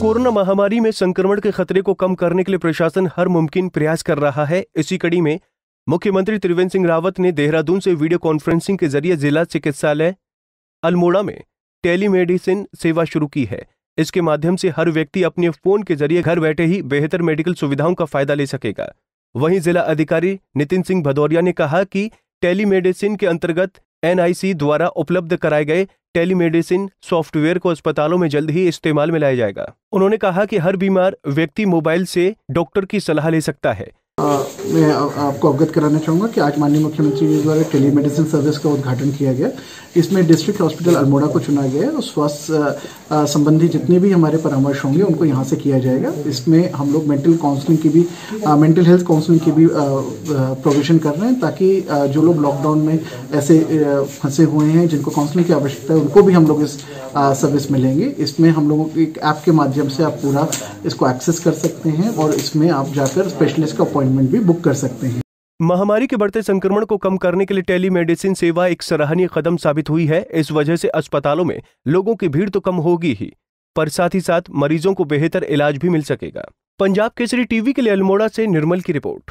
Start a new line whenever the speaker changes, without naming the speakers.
Corona महामारी में संक्रमण के खतरे को कम करने के लिए प्रशासन हर मुमकिन प्रयास कर रहा है। इसी कड़ी में मुख्यमंत्री त्रिवेंद्र सिंह रावत ने देहरादून से वीडियो कॉन्फ्रेंसिंग के ज़रिए जिला चिकित्सालय अल्मोड़ा में टेलीमेडिसिन सेवा शुरू की है। इसके माध्यम से हर व्यक्ति अपने फ़ोन के ज़रिए घर बैठे ही बेहतर मेडिकल सुविधाओं का फ़ायदा ले सकेगा। वहीं जिला अधिकारी नितिन सिंह भदौरिया ने कहा कि टेलीमेडिसिन के अंतर्गत एनआईसी द्वारा उपलब्ध कराए गए टेलीमेडिसिन सॉफ्टवेयर को अस्पतालों में जल्द ही इस्तेमाल में लाया जाएगा। उन्होंने कहा कि हर बीमार व्यक्ति मोबाइल से डॉक्टर की सलाह ले सकता है।
आ, मैं आपको अवगत कराना चाहूँगा कि आज माननीय मुख्यमंत्री जी द्वारा टेलीमेडिसिन सर्विस का उद्घाटन किया गया। इसमें डिस्ट्रिक्ट हॉस्पिटल अल्मोड़ा को चुना गया है और स्वास्थ्य संबंधी जितने भी हमारे परामर्श होंगे उनको यहाँ से किया जाएगा। इसमें हम लोग मेंटल काउंसलिंग की भी आ, मेंटल हेल्थ काउंसलिंग की भी प्रोविज़न कर रहे हैं ताकि आ, जो लोग लॉकडाउन में ऐसे फंसे हुए हैं जिनको काउंसलिंग की आवश्यकता है उनको भी हम लोग इस सर्विस में लेंगे इसमें हम लोगों एक ऐप के माध्यम से आप पूरा इसको एक्सेस कर सकते हैं और इसमें आप जाकर स्पेशलिस्ट का अपॉइंटमेंट भी बुक कर सकते हैं।
महामारी के बढ़ते संक्रमण को कम करने के लिए टेलीमेडिसिन सेवा एक सराहनीय कदम साबित हुई है। इस वजह से अस्पतालों में लोगों की भीड़ तो कम होगी ही, पर साथ ही साथ मरीजों को बेहतर इलाज भी मिल सकेगा। पंजाब केसरी टीवी के लिए अल्मोड़ा से निर्मल की रिपोर्ट।